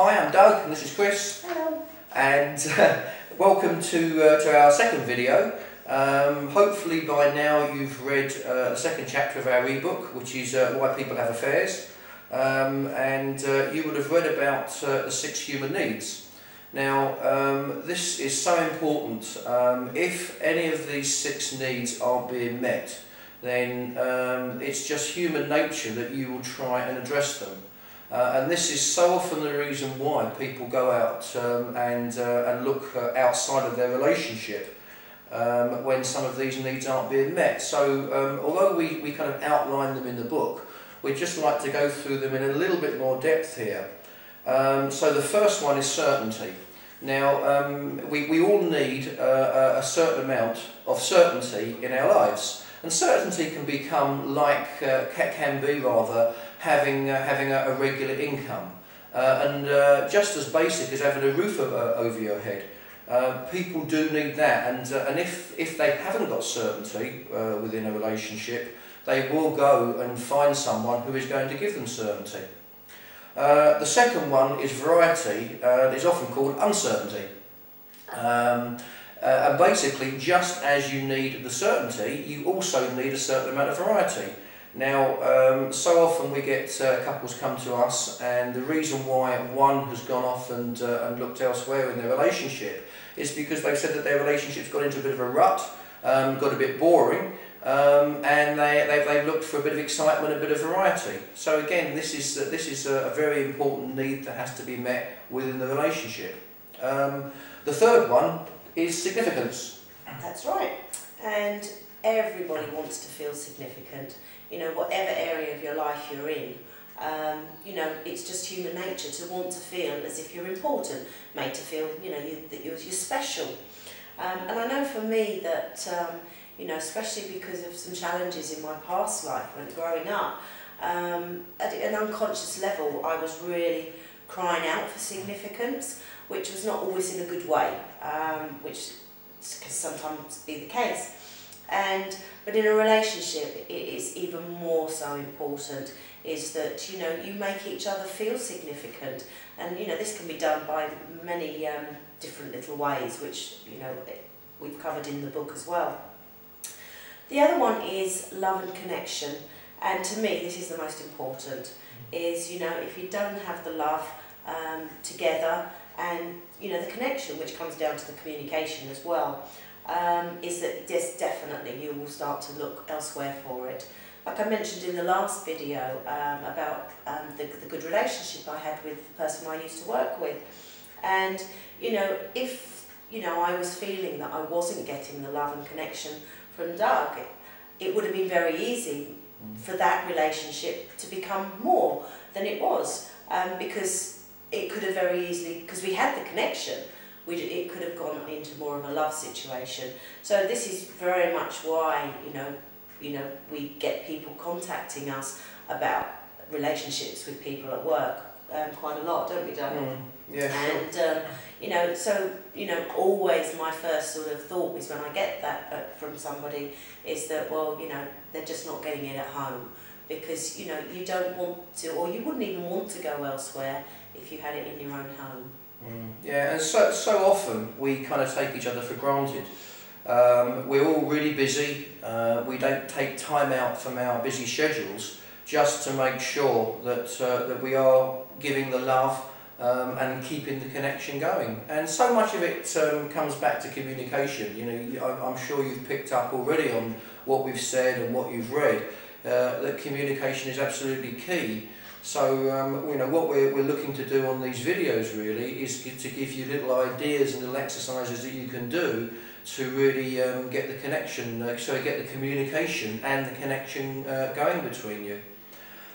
Hi, I'm Doug and this is Chris. Hello. And uh, welcome to, uh, to our second video. Um, hopefully by now you've read uh, the second chapter of our ebook, which is uh, Why People Have Affairs. Um, and uh, you would have read about uh, the six human needs. Now, um, this is so important. Um, if any of these six needs aren't being met, then um, it's just human nature that you will try and address them. Uh, and this is so often the reason why people go out um, and, uh, and look uh, outside of their relationship um, when some of these needs aren't being met. So um, although we, we kind of outline them in the book, we'd just like to go through them in a little bit more depth here. Um, so the first one is certainty. Now, um, we, we all need uh, a certain amount of certainty in our lives. And certainty can become like, uh, can be rather, having, uh, having a, a regular income. Uh, and uh, just as basic as having a roof over, over your head. Uh, people do need that, and, and if, if they haven't got certainty within a relationship, they will go and find someone who is going to give them certainty. Uh, the second one is variety, uh, it's often called uncertainty. Um, uh, and basically, just as you need the certainty, you also need a certain amount of variety. Now, um, so often we get uh, couples come to us, and the reason why one has gone off and, uh, and looked elsewhere in their relationship is because they've said that their relationship's got into a bit of a rut, um, got a bit boring, um, and they, they've, they've looked for a bit of excitement, a bit of variety. So again, this is, uh, this is a, a very important need that has to be met within the relationship. Um, the third one is significance. That's right. And everybody wants to feel significant. You know, whatever area of your life you're in, um, you know, it's just human nature to want to feel as if you're important, made to feel, you know, you, that you're, you're special. Um, and I know for me that, um, you know, especially because of some challenges in my past life when growing up, um, at an unconscious level, I was really crying out for significance, which was not always in a good way, um, which can sometimes be the case. And but in a relationship, it is even more so important. Is that you know you make each other feel significant, and you know this can be done by many um, different little ways, which you know we've covered in the book as well. The other one is love and connection, and to me this is the most important. Is you know if you don't have the love um, together and you know the connection, which comes down to the communication as well um, is that yes, definitely you will start to look elsewhere for it. Like I mentioned in the last video um, about um, the, the good relationship I had with the person I used to work with. And, you know, if, you know, I was feeling that I wasn't getting the love and connection from Doug, it, it would have been very easy for that relationship to become more than it was. Um, because it could have very easily, because we had the connection, we, it could have gone into more of a love situation. So this is very much why, you know, you know, we get people contacting us about relationships with people at work um, quite a lot, don't we, Doug? Mm, yeah, and um, you know, so you know, always my first sort of thought is when I get that uh, from somebody is that well, you know, they're just not getting it at home because you know you don't want to, or you wouldn't even want to go elsewhere if you had it in your own home. Mm. Yeah, and so, so often we kind of take each other for granted. Um, we're all really busy. Uh, we don't take time out from our busy schedules just to make sure that, uh, that we are giving the love um, and keeping the connection going. And so much of it um, comes back to communication. You know, I'm sure you've picked up already on what we've said and what you've read, uh, that communication is absolutely key. So, um, you know, what we're, we're looking to do on these videos really is to give you little ideas and little exercises that you can do to really um, get the connection, uh, so get the communication and the connection uh, going between you.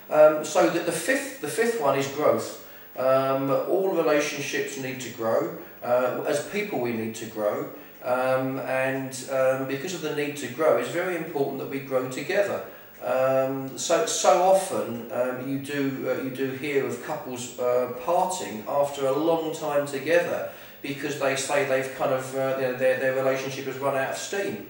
Um, so that the fifth, the fifth one is growth. Um, all relationships need to grow. Uh, as people, we need to grow. Um, and um, because of the need to grow, it's very important that we grow together. Um, so so often um, you do uh, you do hear of couples uh, parting after a long time together because they say they've kind of uh, their, their relationship has run out of steam,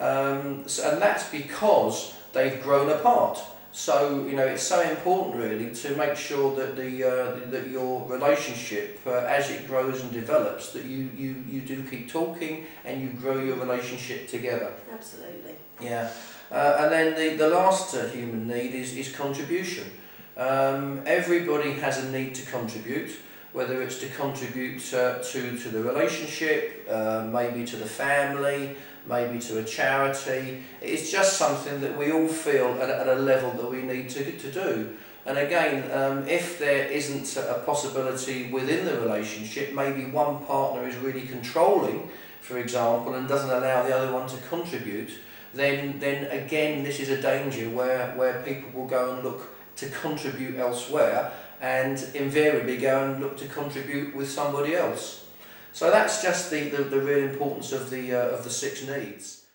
um, so, and that's because they've grown apart. So you know it's so important really to make sure that the uh, that your relationship, uh, as it grows and develops, that you, you you do keep talking and you grow your relationship together. Absolutely. Yeah, uh, and then the the last uh, human need is is contribution. Um, everybody has a need to contribute, whether it's to contribute uh, to to the relationship, uh, maybe to the family, maybe to a charity. It's just something that we all feel at, at a level that we need to, to do. And again, um, if there isn't a possibility within the relationship, maybe one partner is really controlling, for example, and doesn't allow the other one to contribute, then, then again, this is a danger where, where people will go and look to contribute elsewhere and invariably go and look to contribute with somebody else. So that's just the, the, the real importance of the, uh, of the six needs.